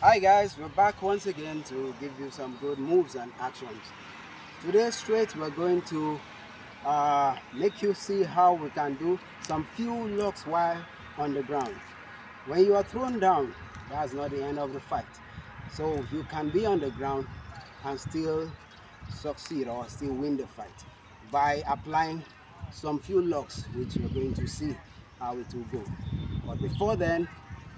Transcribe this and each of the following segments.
Hi guys, we're back once again to give you some good moves and actions. Today straight we're going to uh, make you see how we can do some few locks while on the ground. When you are thrown down, that's not the end of the fight. So you can be on the ground and still succeed or still win the fight by applying some few locks which you're going to see how it will go. But before then,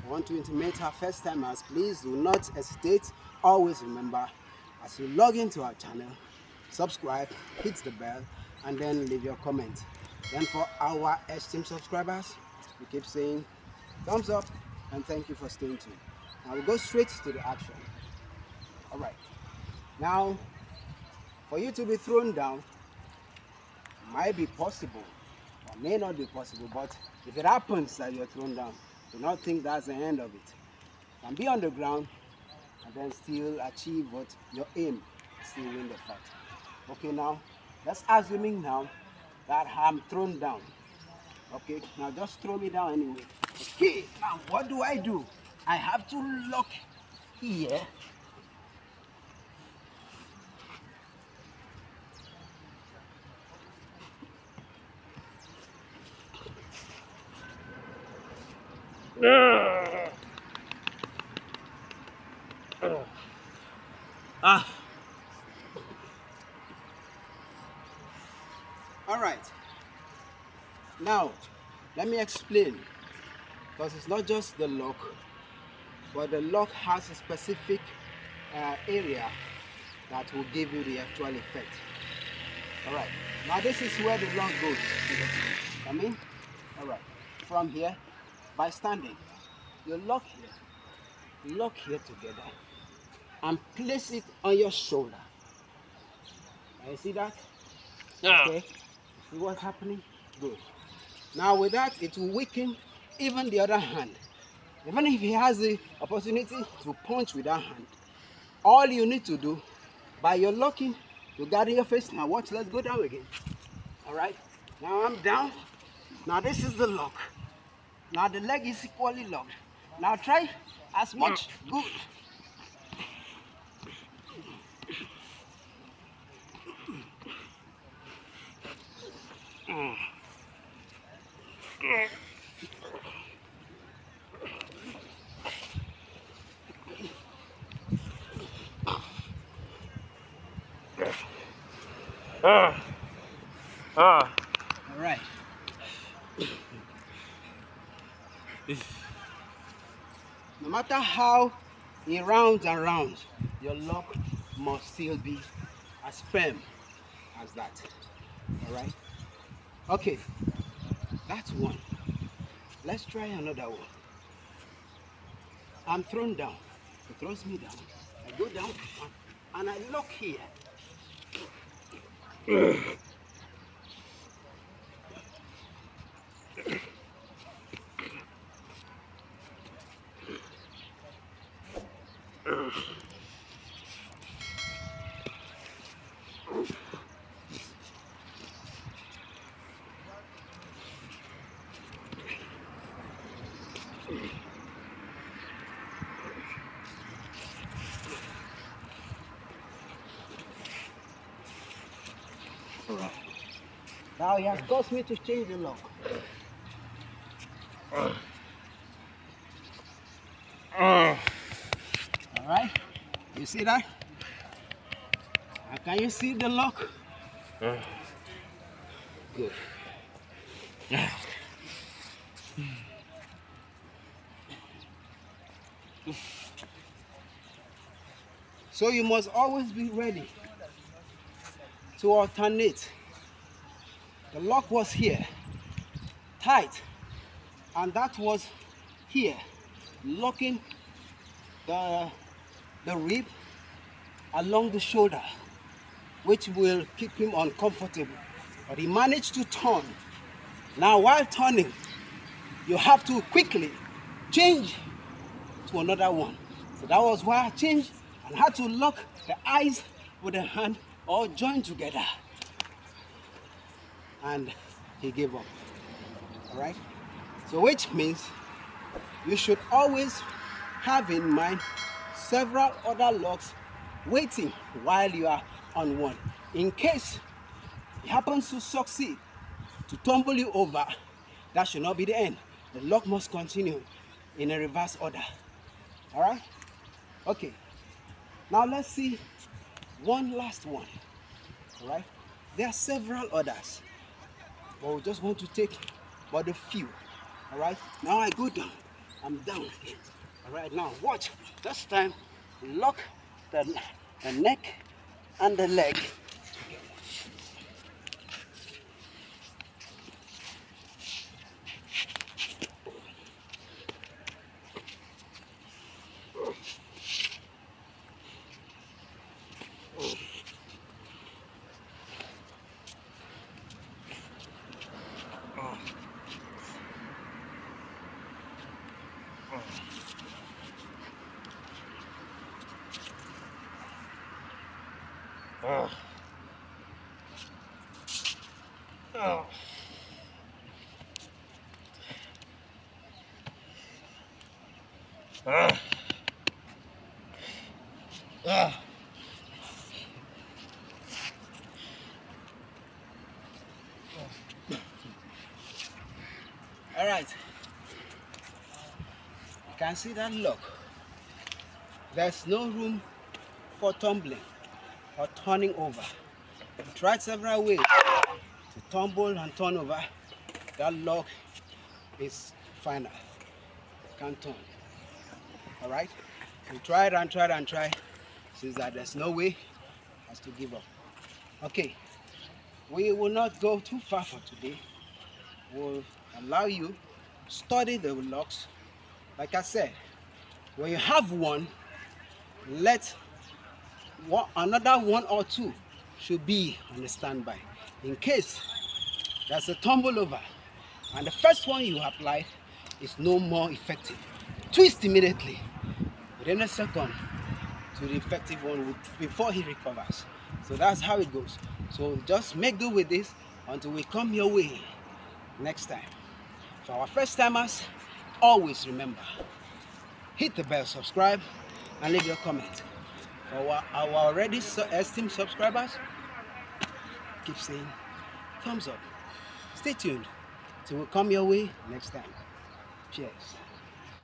I want to intimate our first timers, please do not hesitate. Always remember, as you log into our channel, subscribe, hit the bell, and then leave your comment. Then for our esteemed subscribers, we keep saying thumbs up and thank you for staying tuned. Now we'll go straight to the action. All right. Now, for you to be thrown down, might be possible or may not be possible, but if it happens that you're thrown down, do not think that's the end of it. You can be on the ground and then still achieve what your aim, still win the fight. Okay, now let's assuming now that I'm thrown down. Okay, now just throw me down anyway. Okay, now what do I do? I have to lock here. Ah. All right. Now, let me explain. Because it's not just the lock, but the lock has a specific uh, area that will give you the actual effect. All right. Now this is where the lock goes. Come in. All right. From here, by standing, you lock here, lock here together, and place it on your shoulder. Can you see that? Yeah. Okay. See what's happening? Good. Now with that, it will weaken even the other hand. Even if he has the opportunity to punch with that hand, all you need to do, by your locking, you guard your face. Now watch, let's go down again. All right. Now I'm down. Now this is the lock. Now the leg is equally locked. Now try as much. Good. Ah. Ah. All right. No matter how it rounds and rounds, your lock must still be as firm as that. All right. Okay. That's one. Let's try another one. I'm thrown down. He throws me down. I go down and I lock here. Now he has caused me to change the lock. Ah. Alright? You see that? Now can you see the lock? Ah. Good. So you must always be ready to alternate. The lock was here, tight, and that was here, locking the, the rib along the shoulder, which will keep him uncomfortable. But he managed to turn. Now, while turning, you have to quickly change to another one. So that was why I changed and had to lock the eyes with the hand all joined together. And he gave up. All right? So, which means you should always have in mind several other locks waiting while you are on one. In case it happens to succeed to tumble you over, that should not be the end. The lock must continue in a reverse order. All right? Okay. Now let's see one last one. All right? There are several others, but we just want to take but a few. All right? Now I go down. I'm down. All right, now watch. This time, lock the, the neck and the leg. Ah. Ah. All right. You can see that lock. There's no room for tumbling or turning over. We tried several ways to tumble and turn over. That lock is final. Can't turn. All right. We tried and tried and tried. Since that there's no way, has to give up. Okay. We will not go too far for today. We'll allow you study the locks. Like I said, when you have one, let another one or two should be on the standby in case there's a tumble over and the first one you apply is no more effective. Twist immediately within a second to the effective one before he recovers. So that's how it goes. So just make do with this until we come your way next time. For our first timers, always remember hit the bell, subscribe, and leave your comment. Our, our already su- esteemed subscribers, keep saying thumbs up. Stay tuned till we come your way next time. Cheers.